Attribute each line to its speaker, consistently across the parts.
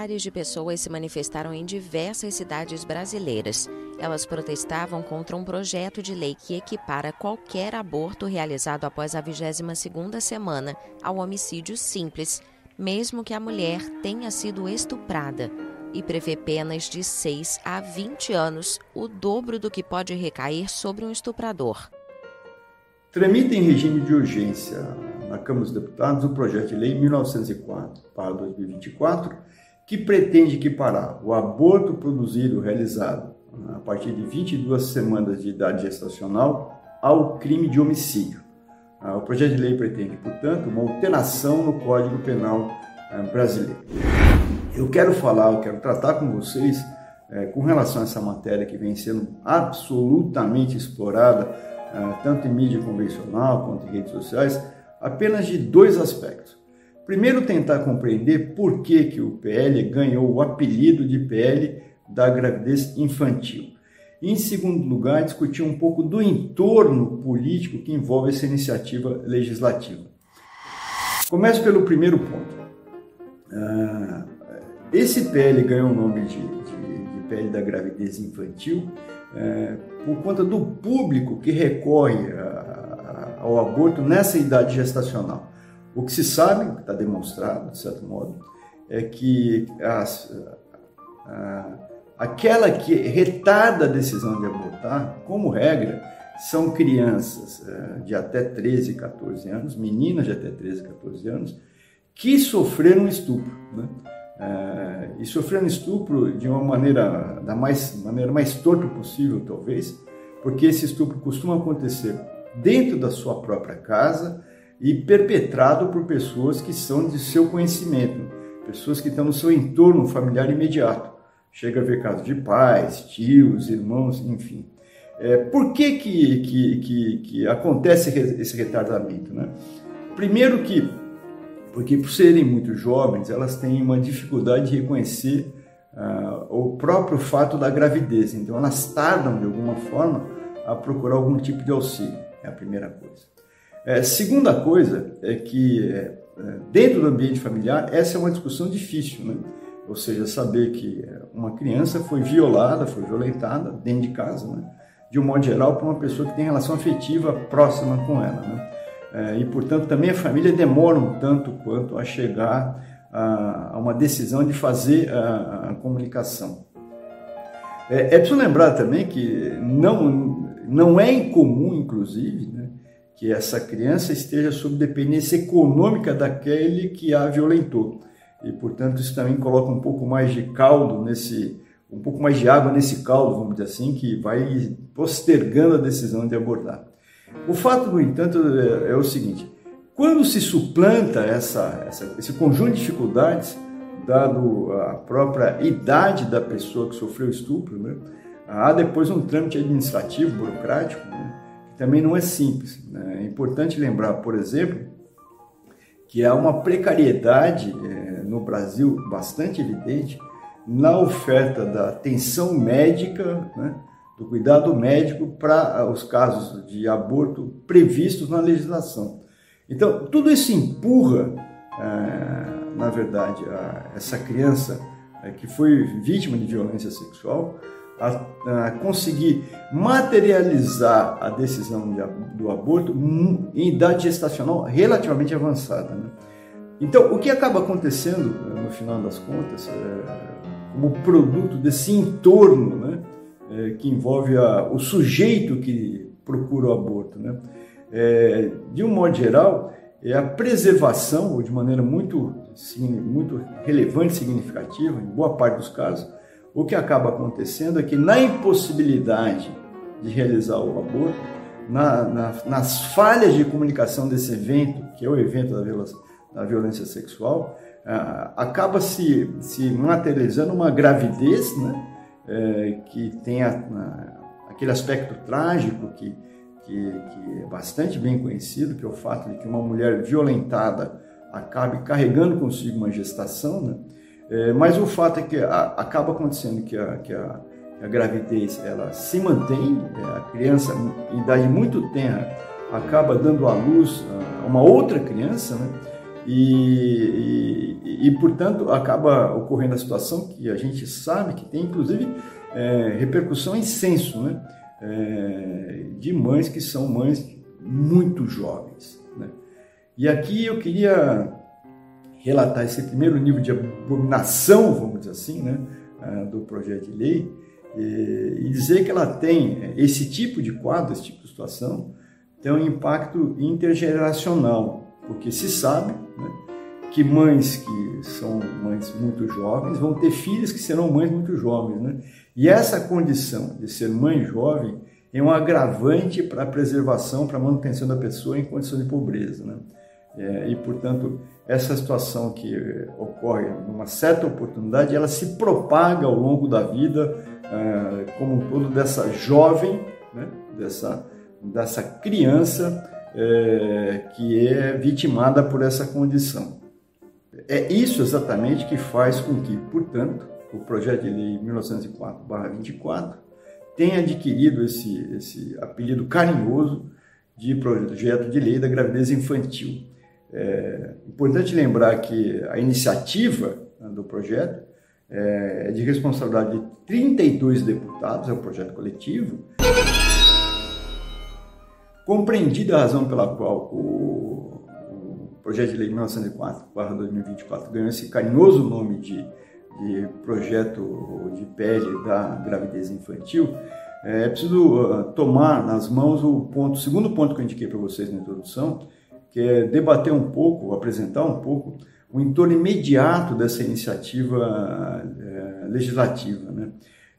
Speaker 1: milhares de pessoas se manifestaram em diversas cidades brasileiras. Elas protestavam contra um projeto de lei que equipara qualquer aborto realizado após a 22ª semana ao homicídio simples, mesmo que a mulher tenha sido estuprada, e prevê penas de 6 a 20 anos, o dobro do que pode recair sobre um estuprador.
Speaker 2: Tramita em regime de urgência na Câmara dos Deputados o projeto de lei 1904 para 2024, que pretende equiparar o aborto produzido realizado a partir de 22 semanas de idade gestacional ao crime de homicídio. Ah, o projeto de lei pretende, portanto, uma alteração no Código Penal ah, brasileiro. Eu quero falar, eu quero tratar com vocês eh, com relação a essa matéria que vem sendo absolutamente explorada, ah, tanto em mídia convencional quanto em redes sociais, apenas de dois aspectos. Primeiro, tentar compreender por que, que o PL ganhou o apelido de PL da gravidez infantil. E, em segundo lugar, discutir um pouco do entorno político que envolve essa iniciativa legislativa. Começo pelo primeiro ponto. Ah, esse PL ganhou o nome de, de, de PL da gravidez infantil é, por conta do público que recorre a, ao aborto nessa idade gestacional. O que se sabe, está demonstrado, de certo modo, é que a, aquela que retarda a decisão de abortar, como regra, são crianças é, de até 13, 14 anos, meninas de até 13, 14 anos, que sofreram estupro. Né? É, e sofreram estupro de uma maneira, da mais, maneira mais torta possível, talvez, porque esse estupro costuma acontecer dentro da sua própria casa e perpetrado por pessoas que são de seu conhecimento, pessoas que estão no seu entorno familiar imediato. Chega a ver casos de pais, tios, irmãos, enfim. É, por que, que, que, que, que acontece esse retardamento? Né? Primeiro que, porque por serem muito jovens, elas têm uma dificuldade de reconhecer uh, o próprio fato da gravidez. Então elas tardam, de alguma forma, a procurar algum tipo de auxílio. É a primeira coisa. É, segunda coisa é que, é, é, dentro do ambiente familiar, essa é uma discussão difícil, né? Ou seja, saber que uma criança foi violada, foi violentada dentro de casa, né? De um modo geral, por uma pessoa que tem relação afetiva próxima com ela, né? É, e, portanto, também a família demora um tanto quanto a chegar a, a uma decisão de fazer a, a comunicação. É, é preciso lembrar também que não, não é incomum, inclusive, né, que essa criança esteja sob dependência econômica daquele que a violentou. E, portanto, isso também coloca um pouco mais de caldo nesse, um pouco mais de água nesse caldo, vamos dizer assim, que vai postergando a decisão de abordar. O fato, no entanto, é, o seguinte: quando se suplanta essa, essa, esse conjunto de dificuldades, dado a própria idade da pessoa que sofreu estupro, né, Há depois um trâmite administrativo, burocrático, né, também não é simples. Né? É importante lembrar, por exemplo, que há uma precariedade é, no Brasil bastante evidente na oferta da atenção médica, né, do cuidado médico para os casos de aborto previstos na legislação. Então, tudo isso empurra, é, na verdade, a, essa criança é, que foi vítima de violência sexual a, a conseguir materializar a decisão de, do aborto em idade gestacional relativamente avançada. Né? Então, o que acaba acontecendo, eh, no final das contas, é, como produto desse entorno né, é, que envolve a, o sujeito que procura o aborto, né? É, de um modo geral, é a preservação, ou de maneira muito, muito relevante significativa, em boa parte dos casos, o que acaba acontecendo é que na impossibilidade de realizar o aborto, na, na, nas falhas de comunicação desse evento, que é o evento da violência, da violência sexual, ah, acaba se, se materializando uma gravidez né, é, que tem a, a, aquele aspecto trágico que, que, que, é bastante bem conhecido, que é o fato de que uma mulher violentada acabe carregando consigo uma gestação, né, é, mas o fato é que a, acaba acontecendo que a, que a, a gravidez ela se mantém, é, a criança em idade muito tenra acaba dando à luz a uma outra criança, né? E, e, e, portanto, acaba ocorrendo a situação que a gente sabe que tem, inclusive, é, repercussão em censo, né? É, de mães que são mães muito jovens. Né? E aqui eu queria relatar esse primeiro nível de abominação, vamos dizer assim, né? É, do projeto de lei, e dizer que ela tem esse tipo de quadro, esse tipo de situação, tem um impacto intergeracional, porque se sabe né, que mães que são mães muito jovens vão ter filhas que serão mães muito jovens. Né? E essa condição de ser mãe jovem é um agravante para a preservação, para a manutenção da pessoa em condição de pobreza. Né? É, e, portanto, essa situação que ocorre numa certa oportunidade, ela se propaga ao longo da vida, é, como um todo, dessa jovem, né? dessa, dessa criança é, que é vitimada por essa condição. É isso exatamente que faz com que, portanto, o projeto de lei 1904/24 tenha adquirido esse, esse apelido carinhoso de projeto de lei da gravidez infantil. É importante lembrar que a iniciativa né, do projeto é, é de responsabilidade de 32 deputados, é um projeto coletivo, compreendida a razão pela qual o, projeto de lei 1904/2024 ganhou esse carinhoso nome de, de projeto de pele da gravidez infantil, é preciso uh, tomar nas mãos o ponto, o segundo ponto que eu indiquei para vocês na introdução, que é debater um pouco, apresentar um pouco o entorno imediato dessa iniciativa uh, legislativa, né?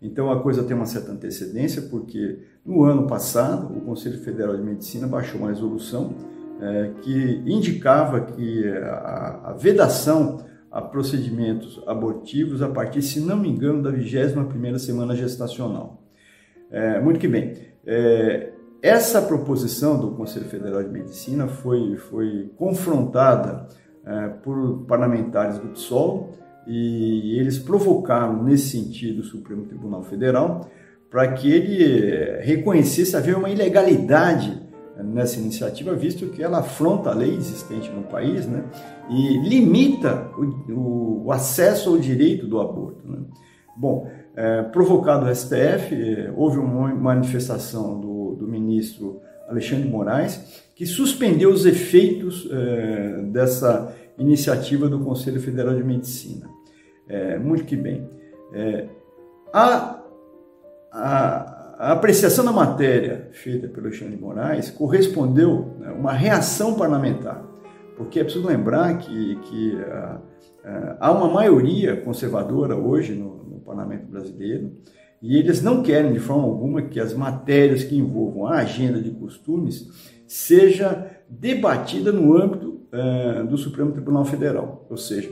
Speaker 2: Então a coisa tem uma certa antecedência, porque no ano passado o Conselho Federal de Medicina baixou uma resolução é, que indicava que a, a, vedação a procedimentos abortivos a partir, se não me engano, da 21ª semana gestacional. É, muito que bem. É, essa proposição do Conselho Federal de Medicina foi, foi confrontada é, por parlamentares do PSOL, e eles provocaram nesse sentido o Supremo Tribunal Federal para que ele eh, reconhecesse haver uma ilegalidade nessa iniciativa, visto que ela afronta a lei existente no país né, e limita o, o acesso ao direito do aborto. Né. Bom, é, provocado o STF, eh, houve uma manifestação do, do, ministro Alexandre Moraes que suspendeu os efeitos é, dessa iniciativa do Conselho Federal de Medicina. É, muito que bem. É, a, a, a, apreciação da matéria feita pelo Alexandre de Moraes correspondeu a né, uma reação parlamentar, porque é preciso lembrar que, que a, há uma maioria conservadora hoje no, no parlamento brasileiro e eles não querem de forma alguma que as matérias que envolvam a agenda de costumes seja debatida no âmbito uh, do Supremo Tribunal Federal, ou seja,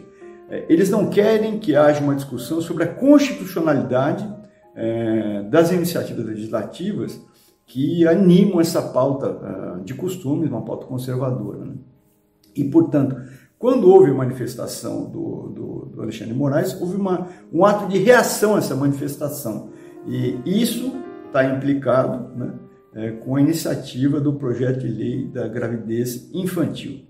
Speaker 2: é, eles não querem que haja uma discussão sobre a constitucionalidade é, das iniciativas legislativas que animam essa pauta uh, de costumes, uma pauta conservadora. Né? E, portanto, quando houve a manifestação do, do, do Alexandre de Moraes, houve uma, um ato de reação a essa manifestação. E isso está implicado né, é, com a iniciativa do projeto de lei da gravidez infantil.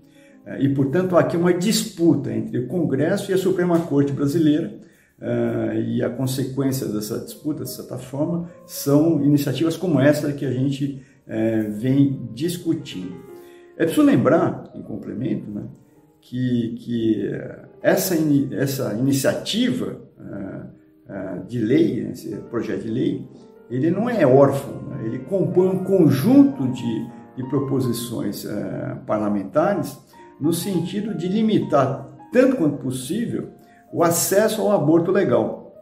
Speaker 2: É, e, portanto, há aqui uma disputa entre o Congresso e a Suprema Corte Brasileira, é, e a consequência dessa disputa, de certa forma, são iniciativas como essa que a gente é, vem discutindo. É preciso lembrar, em complemento, né, que, que essa, essa iniciativa de lei, esse projeto de lei, ele não é órfão, né, ele compõe um conjunto de, de proposições parlamentares no sentido de limitar, tanto quanto possível, o acesso ao aborto legal.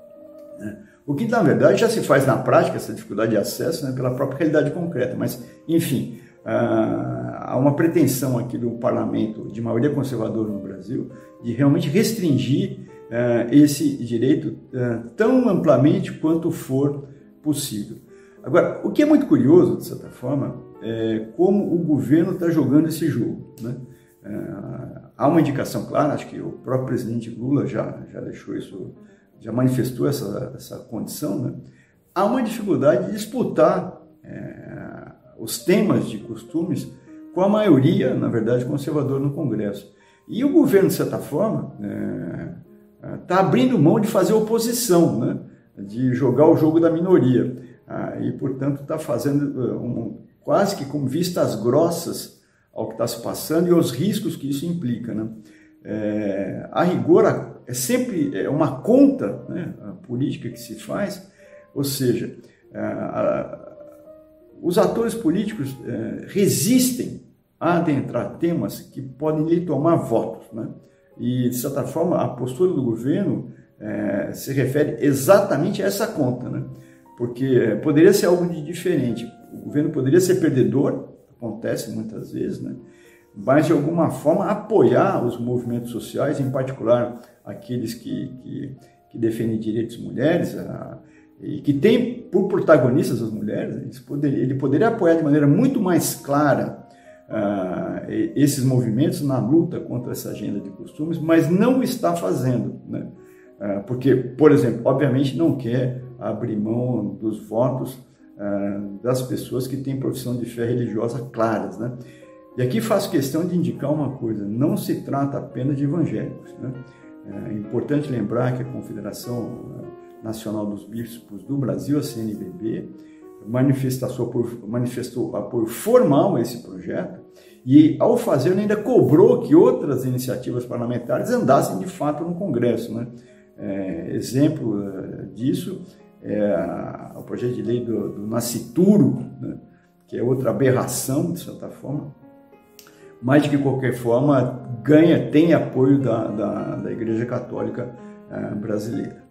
Speaker 2: Né? O que, na verdade, já se faz na prática, essa dificuldade de acesso, né, pela própria realidade concreta. Mas, enfim, ah, há uma pretensão aqui do parlamento, de maioria conservadora no Brasil, de realmente restringir ah, esse direito ah, tão amplamente quanto for possível. Agora, o que é muito curioso, de certa forma, é como o governo está jogando esse jogo. Né? É, há uma indicação clara, acho que o próprio presidente Lula já, já deixou isso, já manifestou essa, essa condição, né? há uma dificuldade de disputar os temas de costumes com a maioria, na verdade, conservadora no Congresso. E o governo, de certa forma, está é, abrindo mão de fazer oposição, né? de jogar o jogo da minoria. Ah, e, portanto, está fazendo um, quase que com vistas grossas ao que está se passando e aos riscos que isso implica. Né? É, a rigor, é sempre é uma conta né, política que se faz, ou seja, é, a, os atores políticos resistem a adentrar temas que podem lhe tomar votos. Né? E, de certa forma, a postura do governo é, se refere exatamente a essa conta, né? porque poderia ser algo de diferente. O governo poderia ser perdedor, acontece muitas vezes, né? mas de alguma forma apoiar os movimentos sociais, em particular aqueles que, que, que defendem direitos de mulheres, a, e que tem por protagonistas as mulheres, poderia, ele poderia apoiar de maneira muito mais clara uh, esses movimentos na luta contra essa agenda de costumes, mas não está fazendo. Né? Uh, porque, por exemplo, obviamente não quer abrir mão dos votos uh, das pessoas que têm profissão de fé religiosa claras. Né? E aqui faço questão de indicar uma coisa: não se trata apenas de evangélicos. Né? É importante lembrar que a Confederação Nacional dos Bispos do Brasil, a CNBB, manifestou, manifestou apoio formal a esse projeto e, ao fazer, ainda cobrou que outras iniciativas parlamentares andassem de fato no Congresso. Né? É, exemplo é, disso é o projeto de lei do, do Nascituro, né? que é outra aberração, de certa forma, mas de que qualquer forma ganha, tem apoio da, da, da Igreja Católica uh, brasileira.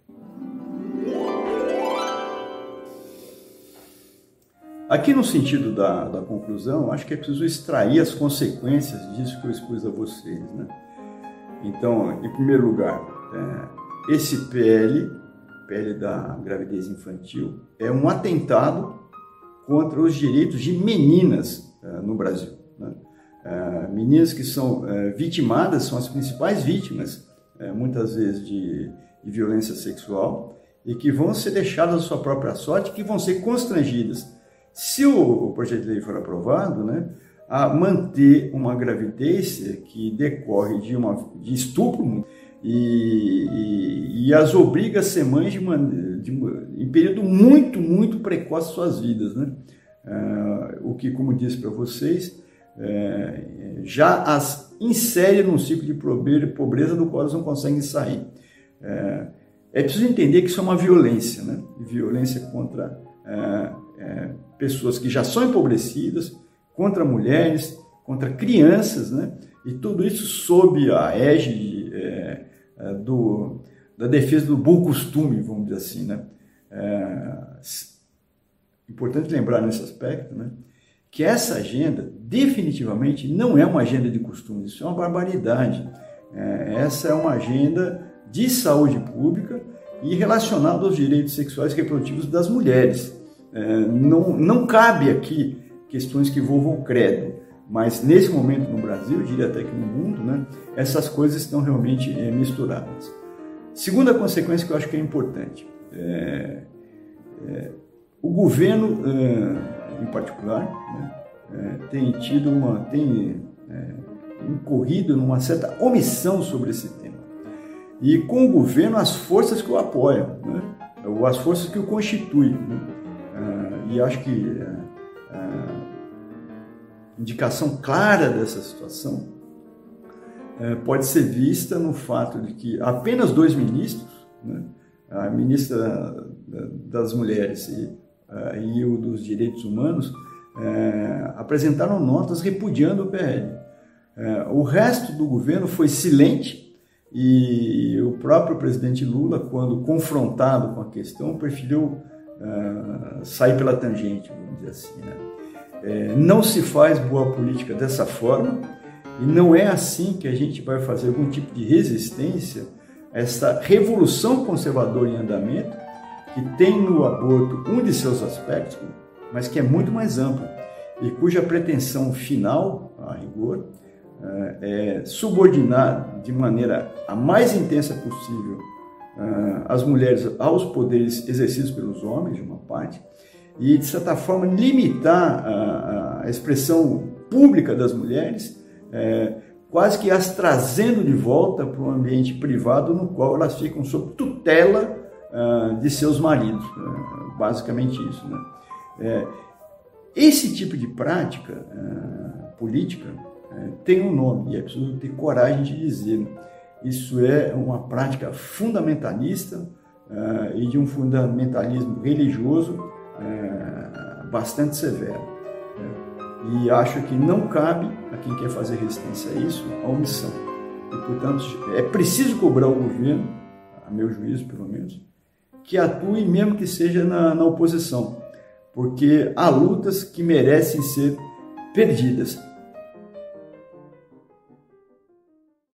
Speaker 2: Aqui no sentido da, da conclusão, acho que é preciso extrair as consequências disso que eu expus a vocês. Né? Então, em primeiro lugar, é, esse PL, PL da gravidez infantil, é um atentado contra os direitos de meninas é, no Brasil. Né? É, meninas que são é, vitimadas, são as principais vítimas, é, muitas vezes, de, de, violência sexual, e que vão ser deixadas à sua própria sorte, que vão ser constrangidas, se o, o projeto de lei for aprovado, né, a manter uma gravidez que decorre de, uma, de estupro e, e, e, as obriga a ser mães de, de, em período muito, muito precoce suas vidas. Né? o que, como disse para vocês, é, já as insere num ciclo de pobreza do qual elas não conseguem sair. É, é preciso entender que isso é uma violência, né? violência contra pessoas que já são empobrecidas, contra mulheres, contra crianças, né? e tudo isso sob a égide é, é, do, da defesa do bom costume, vamos dizer assim. Né? importante lembrar nesse aspecto, né? que essa agenda definitivamente não é uma agenda de costumes, isso é uma barbaridade. É, essa é uma agenda de saúde pública e relacionada aos direitos sexuais e reprodutivos das mulheres. É, não, não cabe aqui questões que envolvam credo, mas nesse momento no Brasil, eu diria até que no mundo, né, essas coisas estão realmente é, misturadas. Segunda consequência que eu acho que é importante, é, é o governo é, em particular, né, é, tem tido uma, tem incorrido numa certa omissão sobre esse tema. E com o governo, as forças que o apoiam, né, ou as forças que o constituem. Né, é, e acho que é, é, indicação clara dessa situação é, pode ser vista no fato de que apenas dois ministros, né, a ministra das Mulheres e uh, e o dos direitos humanos uh, apresentaram notas repudiando o PL. Uh, eh, o resto do governo foi silente e o próprio presidente Lula, quando confrontado com a questão, preferiu sair pela tangente, vamos dizer assim. Né? não se faz boa política dessa forma e não é assim que a gente vai fazer algum tipo de resistência a essa revolução conservadora em andamento que tem no aborto um de seus aspectos, mas que é muito mais amplo e cuja pretensão final, a rigor, é subordinar de maneira a mais intensa possível eh, as mulheres aos poderes exercidos pelos homens, de uma parte, e, de certa forma, limitar a, expressão pública das mulheres, é, quase que as trazendo de volta para um ambiente privado no qual elas ficam sob tutela uh, de seus maridos. Uh, basicamente isso. Né? É, esse tipo de prática política é, tem um nome e é preciso ter coragem de dizer. Isso é uma prática fundamentalista e de um fundamentalismo religioso bastante severo. Né? E acho que não cabe a quem quer fazer resistência a isso a omissão. E, portanto, é preciso cobrar o governo, a meu juízo pelo menos, que atue mesmo que seja na, na oposição, porque há lutas que merecem ser perdidas